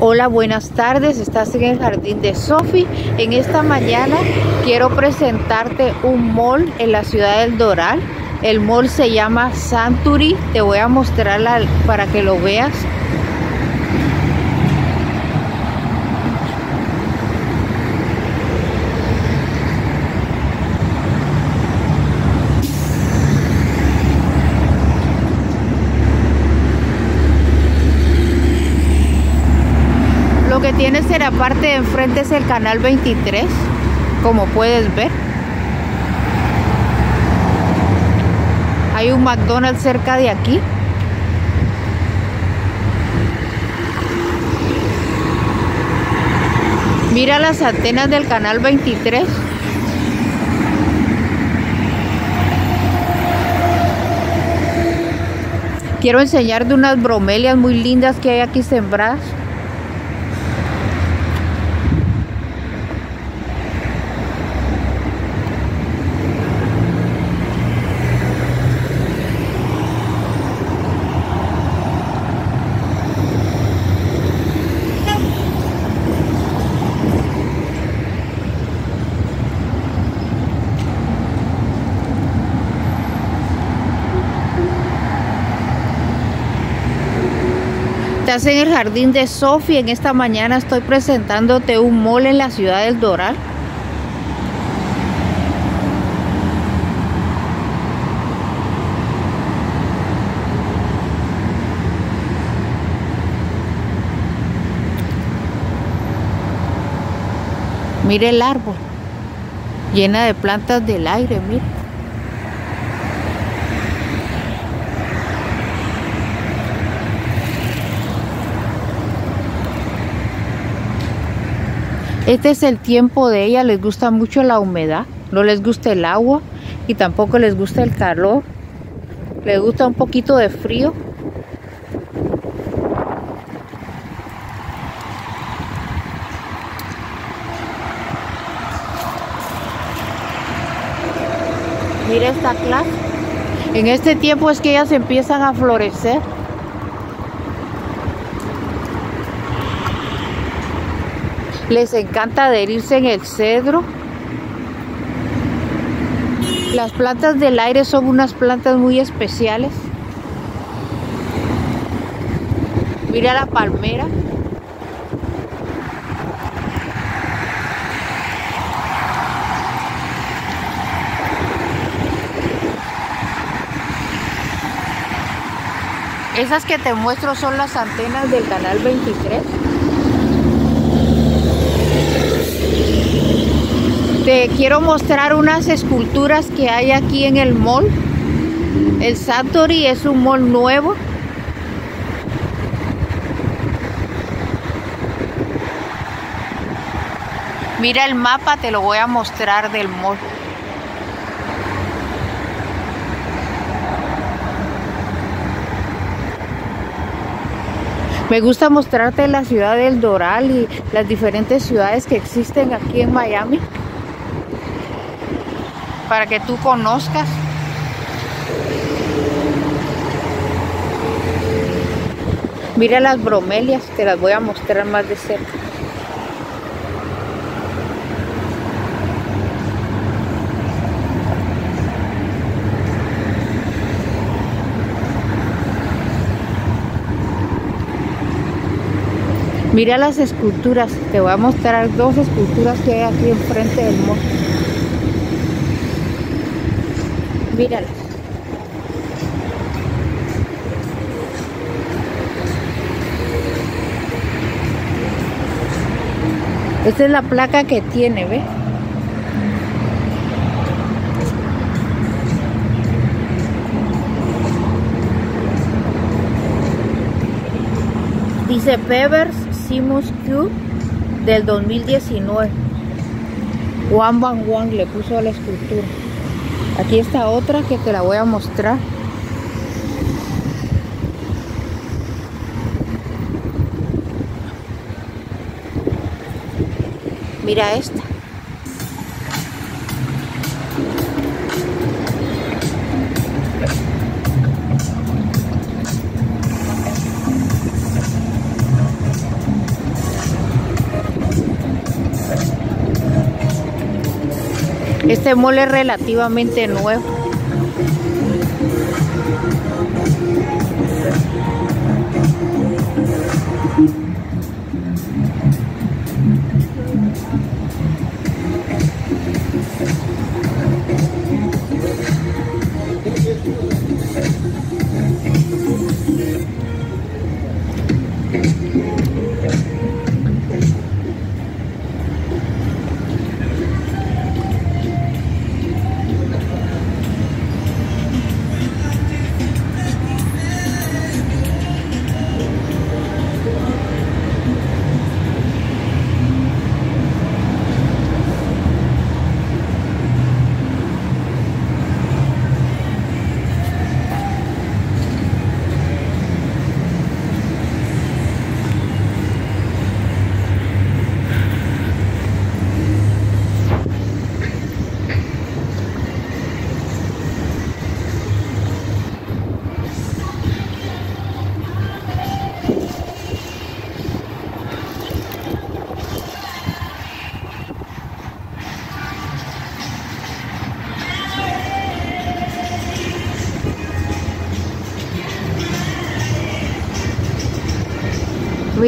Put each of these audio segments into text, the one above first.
Hola, buenas tardes. Estás en el jardín de Sofi. En esta mañana quiero presentarte un mall en la ciudad del Doral. El mall se llama Santuri. Te voy a mostrar para que lo veas. Lo que tienes en la parte de enfrente es el canal 23, como puedes ver. Hay un McDonald's cerca de aquí. Mira las antenas del canal 23. Quiero enseñarte unas bromelias muy lindas que hay aquí sembradas. Estás en el jardín de Sofi. En esta mañana estoy presentándote un mall en la ciudad del Doral. Mire el árbol, llena de plantas del aire, mire. Este es el tiempo de ella, les gusta mucho la humedad, no les gusta el agua y tampoco les gusta el calor. Les gusta un poquito de frío. Mira esta clase. En este tiempo es que ellas empiezan a florecer. Les encanta adherirse en el cedro. Las plantas del aire son unas plantas muy especiales. Mira la palmera. Esas que te muestro son las antenas del canal 23. Te quiero mostrar unas esculturas que hay aquí en el mall. El Satori es un mall nuevo. Mira el mapa, te lo voy a mostrar del mall. Me gusta mostrarte la ciudad del Doral y las diferentes ciudades que existen aquí en Miami para que tú conozcas. Mira las bromelias, te las voy a mostrar más de cerca. Mira las esculturas, te voy a mostrar dos esculturas que hay aquí enfrente del monte. Míralas. Esta es la placa que tiene, ¿ve? Dice Pevers Simus Q del 2019. Juan Van Juan le puso la escultura. Aquí está otra que te la voy a mostrar. Mira esta. Este mole es relativamente nuevo.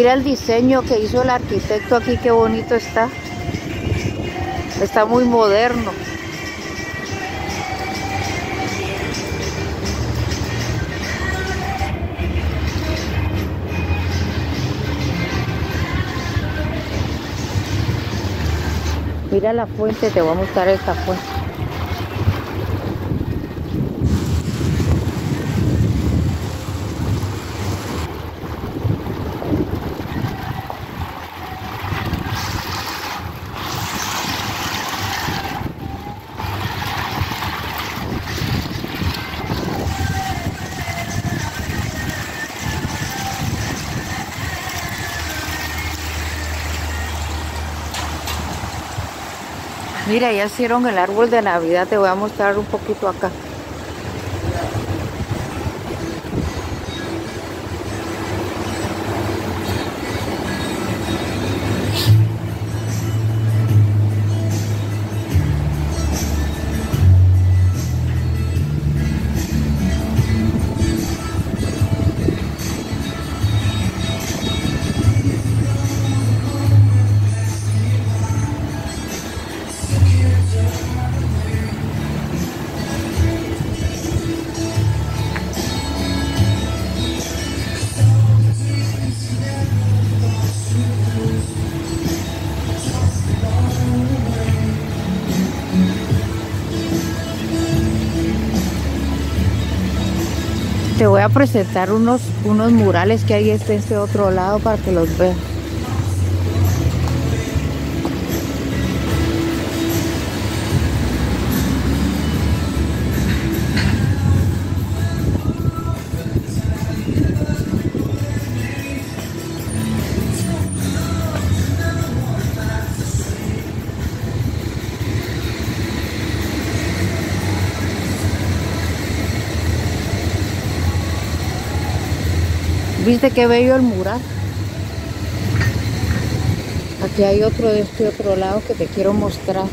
Mira el diseño que hizo el arquitecto aquí, qué bonito está. Está muy moderno. Mira la fuente, te voy a mostrar esta fuente. Mira, ya hicieron el árbol de Navidad. Te voy a mostrar un poquito acá. Voy a presentar unos, unos murales que hay en este otro lado para que los veas. ¿Viste qué bello el mural? Aquí hay otro de este otro lado que te quiero mostrar.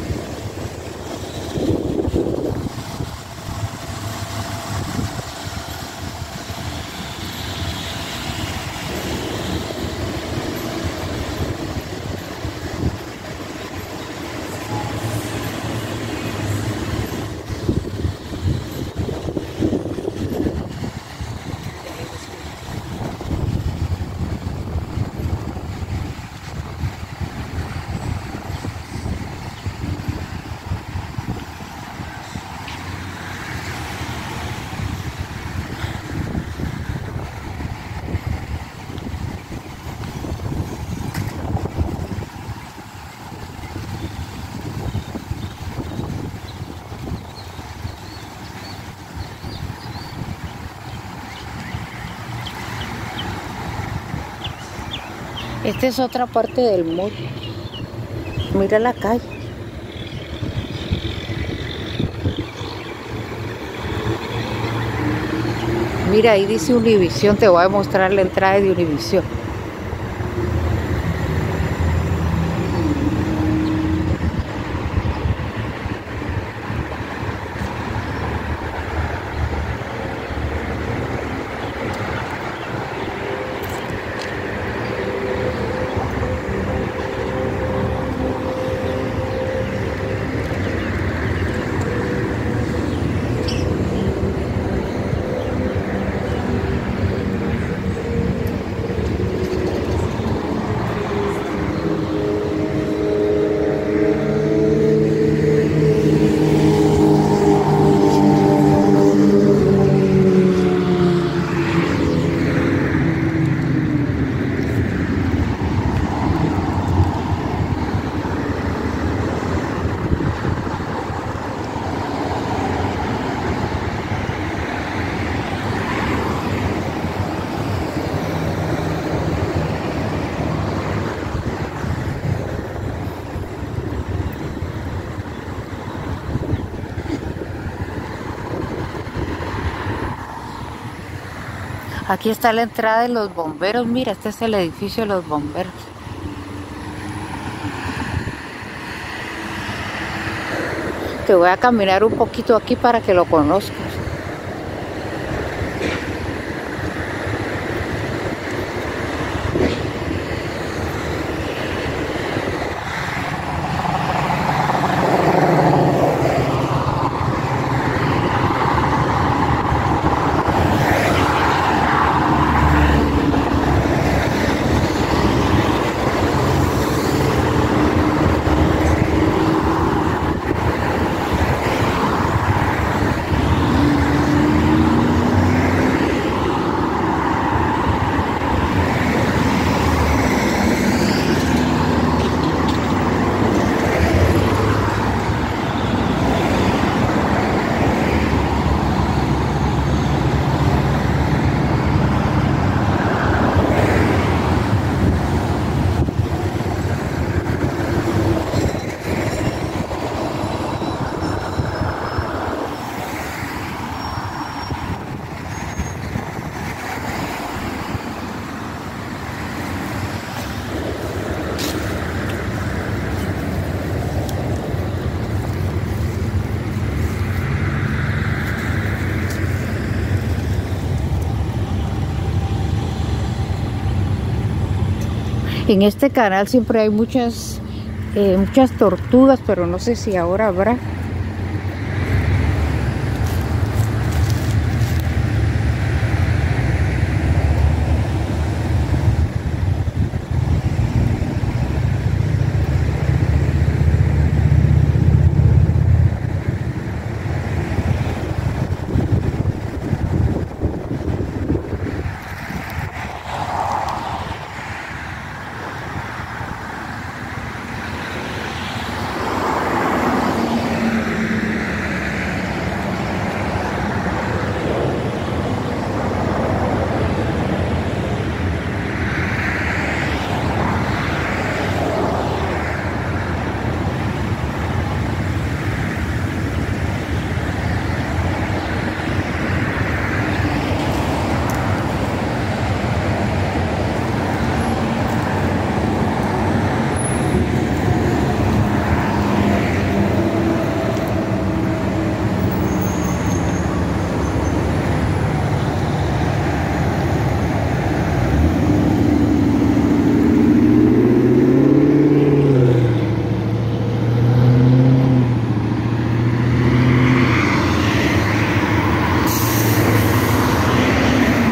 Esta es otra parte del mall. Mira la calle. Mira, ahí dice Univisión. Te voy a mostrar la entrada de Univisión. Aquí está la entrada de los bomberos. Mira, este es el edificio de los bomberos. Te voy a caminar un poquito aquí para que lo conozcas. En este canal siempre hay muchas, eh, muchas tortugas, pero no sé si ahora habrá.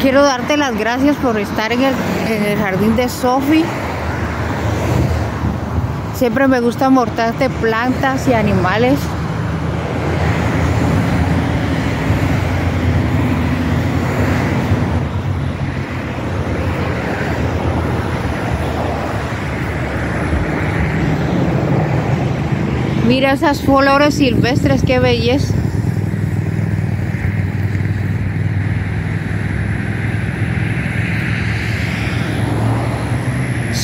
quiero darte gracias por estar en el, jardín de Sophie. Siempre me gusta mostrarte plantas y animales. Mira esas flores silvestres, qué belleza.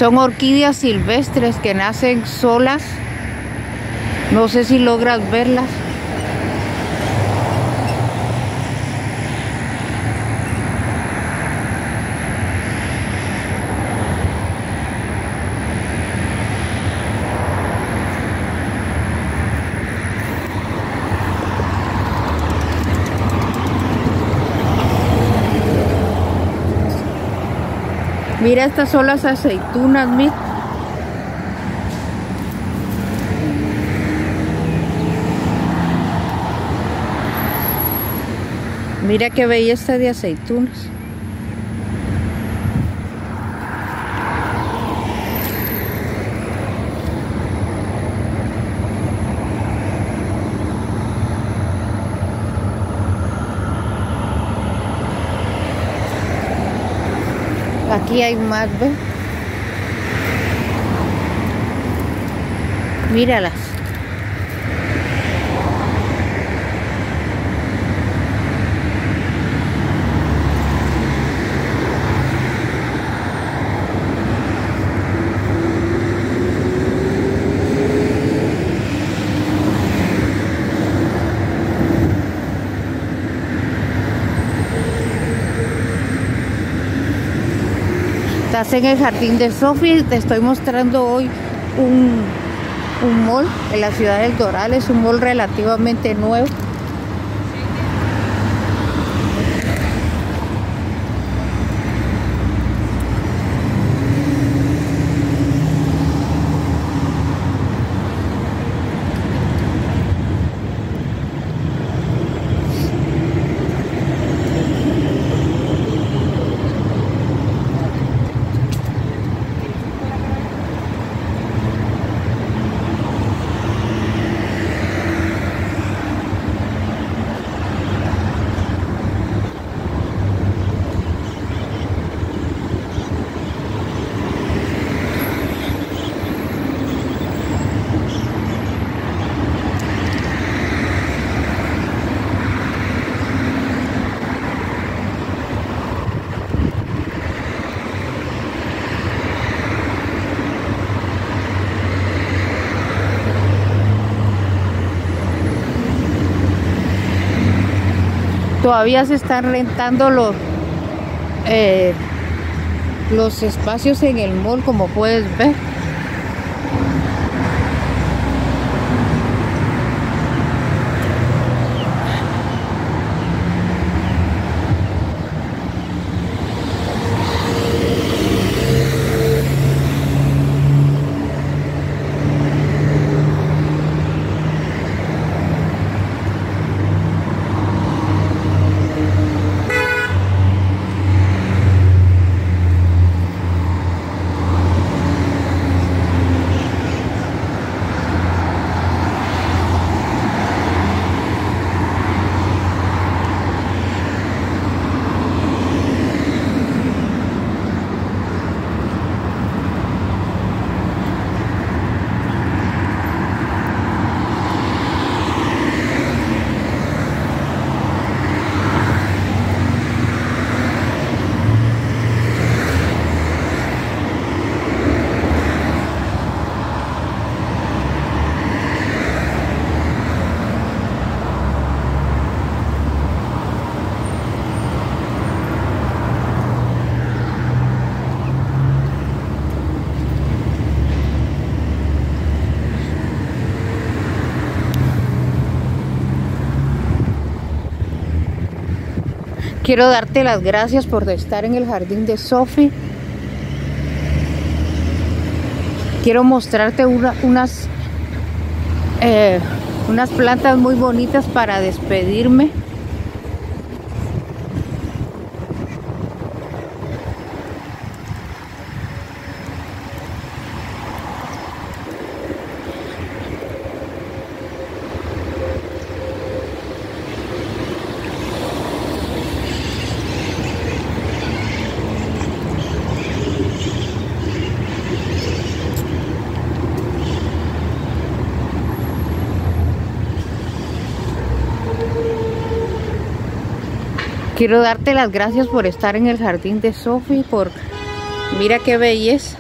Son orquídeas silvestres que nacen solas. No sé si logras verlas. Mira, estas son las aceitunas, mira. Mira qué belleza de aceitunas. Aquí hay más, ¿ves? Míralas. Estás en el jardín de Sophie. Te estoy mostrando hoy un, un mall en la ciudad del Doral. Es un mall relativamente nuevo. Todavía se están rentando los eh, los espacios en el mall como puedes ver Quiero darte las gracias por estar en el jardín de Sophie. Quiero mostrarte unas, eh, unas plantas muy bonitas para despedirme. Quiero darte las gracias por estar en el jardín de Sophie, por mira qué belleza.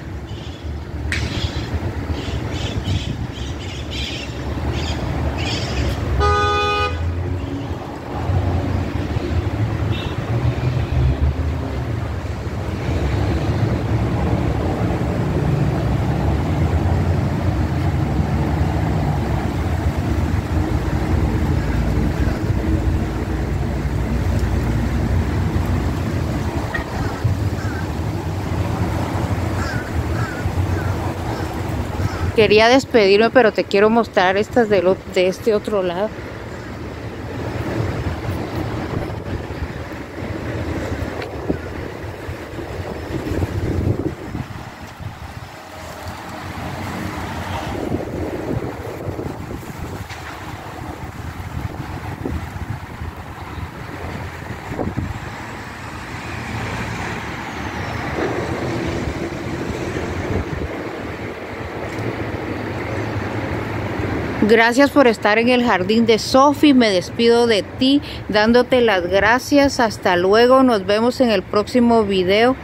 Quería despedirme, pero te quiero mostrar estas de, de este otro lado. Gracias por estar en el jardín de Sophie. Me despido de ti dándote las gracias. Hasta luego. Nos vemos en el próximo video.